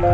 今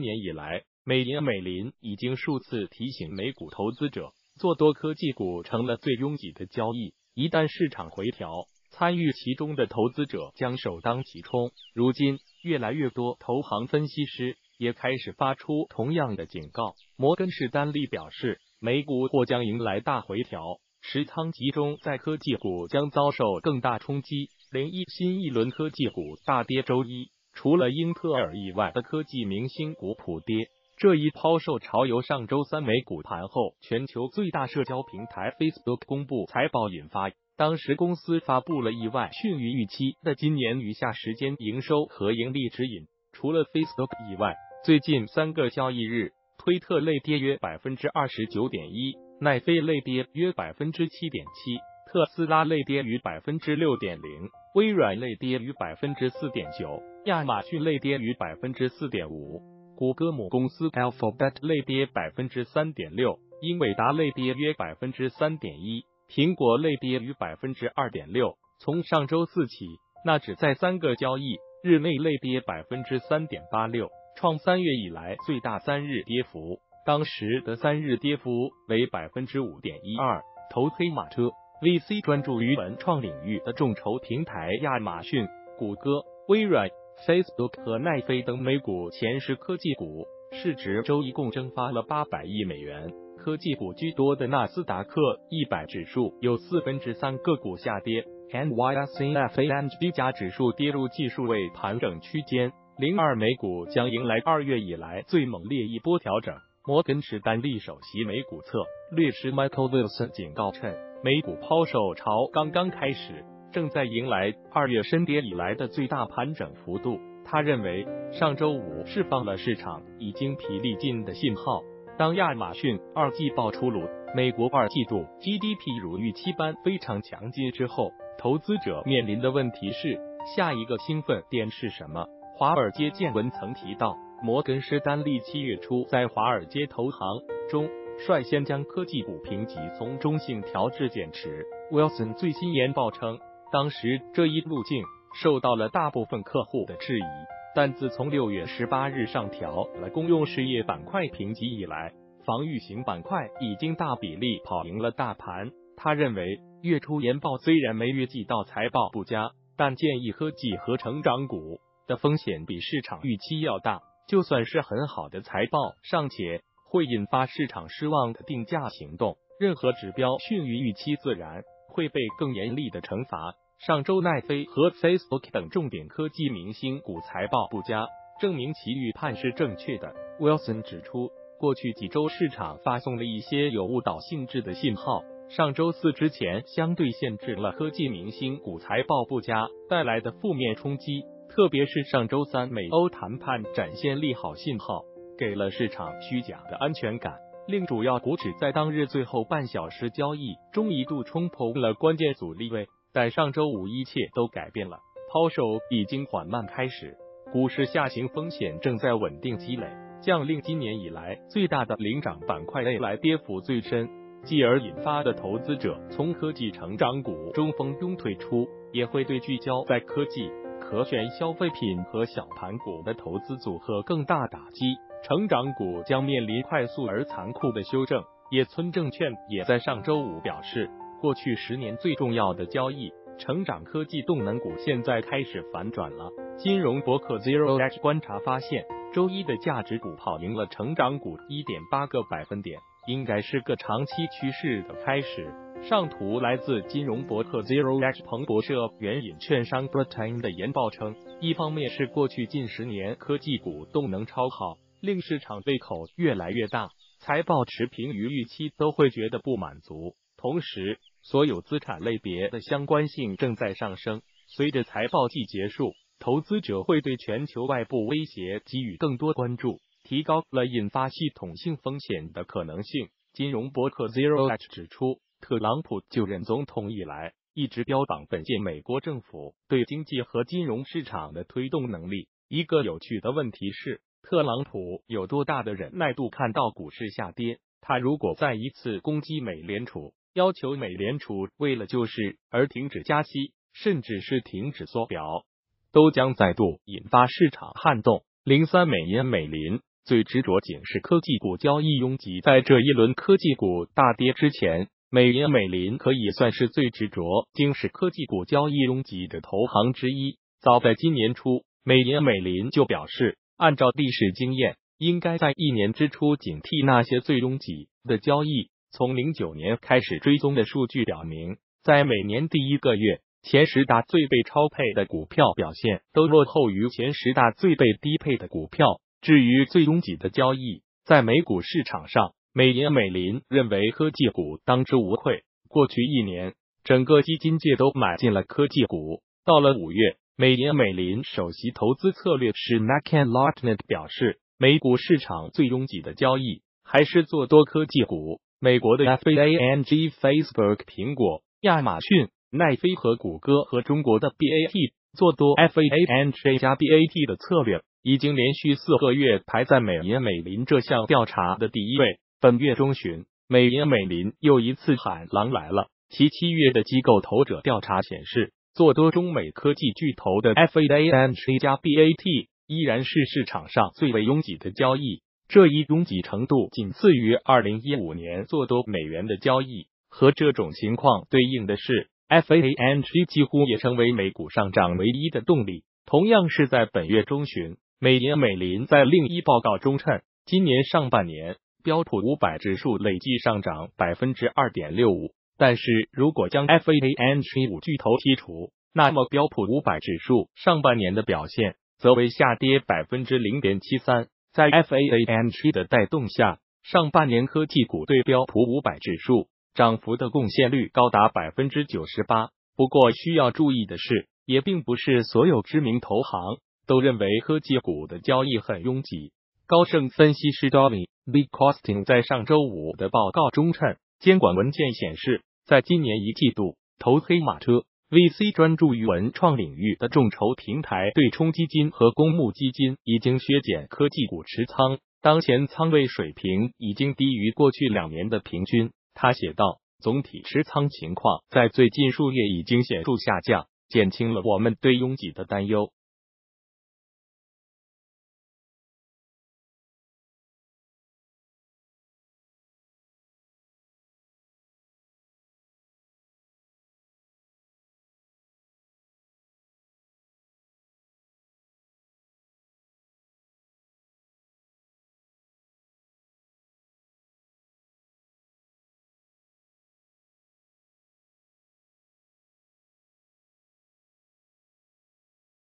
年以来，美银美林已经数次提醒美股投资者，做多科技股成了最拥挤的交易。一旦市场回调，参与其中的投资者将首当其冲。如今，越来越多投行分析师也开始发出同样的警告。摩根士丹利表示，美股或将迎来大回调，持仓集中在科技股将遭受更大冲击。零一新一轮科技股大跌，周一。除了英特尔以外的科技明星股普跌，这一抛售潮由上周三美股盘后，全球最大社交平台 Facebook 公布财报引发。当时公司发布了意外逊于预期的今年余下时间营收和盈利指引。除了 Facebook 以外，最近三个交易日，推特累跌约百分之二十九点一，奈飞累跌约百分之七点七，特斯拉累跌于百分之六点零，微软累跌于百分之四点九。亚马逊累跌逾百分之四点五，谷歌母公司 Alphabet 累跌百分之三点六，英伟达累跌约百分之三点一，苹果累跌逾百分之二点六。从上周四起，纳指在三个交易日内累跌百分之三点八六，创三月以来最大三日跌幅。当时的三日跌幅为百分之五点一二。投黑马车 VC 专注于文创领域的众筹平台亚马逊、谷歌、微软。Facebook 和奈飞等美股前十科技股市值周一共蒸发了八百亿美元。科技股居多的纳斯达克一百指数有四分之三个股下跌，NYSE FANG 加指数跌入技术位盘整区间。零二美股将迎来二月以来最猛烈一波调整。摩根士丹利首席美股策略师 Michael Wilson 警告，称美股抛售潮刚刚开始。正在迎来二月深跌以来的最大盘整幅度。他认为，上周五释放了市场已经疲力尽的信号。当亚马逊二季报出炉，美国二季度 GDP 如预期般非常强劲之后，投资者面临的问题是下一个兴奋点是什么？华尔街见闻曾提到，摩根士丹利七月初在华尔街投行中率先将科技股评级从中性调至减持。Wilson 最新研报称。当时这一路径受到了大部分客户的质疑，但自从六月十八日上调了公用事业板块评级以来，防御型板块已经大比例跑赢了大盘。他认为，月初研报虽然没预计到财报不佳，但建议科技和成长股的风险比市场预期要大。就算是很好的财报，尚且会引发市场失望的定价行动。任何指标逊于预期，自然。会被更严厉的惩罚。上周奈飞和 Facebook 等重点科技明星股财报不佳，证明其预判是正确的。Wilson 指出，过去几周市场发送了一些有误导性质的信号，上周四之前相对限制了科技明星股财报不佳带来的负面冲击，特别是上周三美欧谈判展现利好信号，给了市场虚假的安全感。令主要股指在当日最后半小时交易中一度冲破了关键阻力位，但上周五一切都改变了，抛售已经缓慢开始，股市下行风险正在稳定积累，将令今年以来最大的领涨板块内来跌幅最深，继而引发的投资者从科技成长股中蜂拥退出，也会对聚焦在科技、可选消费品和小盘股的投资组合更大打击。成长股将面临快速而残酷的修正。野村证券也在上周五表示，过去十年最重要的交易——成长科技动能股，现在开始反转了。金融博客 Zero Edge 观察发现，周一的价值股跑赢了成长股一点八个百分点，应该是个长期趋势的开始。上图来自金融博客 Zero Edge 彭博社援引券商 Britain 的研报称，一方面是过去近十年科技股动能超好。令市场胃口越来越大，财报持平于预期都会觉得不满足。同时，所有资产类别的相关性正在上升。随着财报季结束，投资者会对全球外部威胁给予更多关注，提高了引发系统性风险的可能性。金融博客 Zero H 指出，特朗普就任总统以来，一直标榜本届美国政府对经济和金融市场的推动能力。一个有趣的问题是。特朗普有多大的忍耐度？看到股市下跌，他如果再一次攻击美联储，要求美联储为了救市而停止加息，甚至是停止缩表，都将再度引发市场撼动。零三美银美林最执着警示科技股交易拥挤，在这一轮科技股大跌之前，美银美林可以算是最执着警示科技股交易拥挤的投行之一。早在今年初。美银美林就表示，按照历史经验，应该在一年之初警惕那些最拥挤的交易。从零九年开始追踪的数据表明，在每年第一个月，前十大最被超配的股票表现都落后于前十大最被低配的股票。至于最拥挤的交易，在美股市场上，美银美林认为科技股当之无愧。过去一年，整个基金界都买进了科技股。到了五月。美银美林首席投资策略师 Macken Lotnet 表示，美股市场最拥挤的交易还是做多科技股。美国的 FANG、Facebook、苹果、亚马逊、奈飞和谷歌和中国的 BAT 做多 FANG 加 BAT 的策略，已经连续四个月排在美银美林这项调查的第一位。本月中旬，美银美林又一次喊狼来了。其七月的机构投者调查显示。做多中美科技巨头的 FANG 加 BAT 依然是市场上最为拥挤的交易，这一拥挤程度仅次于二零一五年做多美元的交易。和这种情况对应的是，FANG 几乎也成为美股上涨唯一的动力。同样是在本月中旬，美银美林在另一报告中称，今年上半年标普五百指数累计上涨百分之二点六五。但是如果将 FANG 五巨头剔除，那么标普五百指数上半年的表现则为下跌百分之零点七三。在 FANG 的带动下，上半年科技股对标普五百指数涨幅的贡献率高达百分之九十八。不过需要注意的是，也并不是所有知名投行都认为科技股的交易很拥挤。高盛分析师 Dominic Costin 在上周五的报告中称，监管文件显示。在今年一季度，投黑马车 VC 专注于文创领域的众筹平台对冲基金和公募基金已经削减科技股持仓，当前仓位水平已经低于过去两年的平均。他写道：“总体持仓情况在最近数月已经显著下降，减轻了我们对拥挤的担忧。”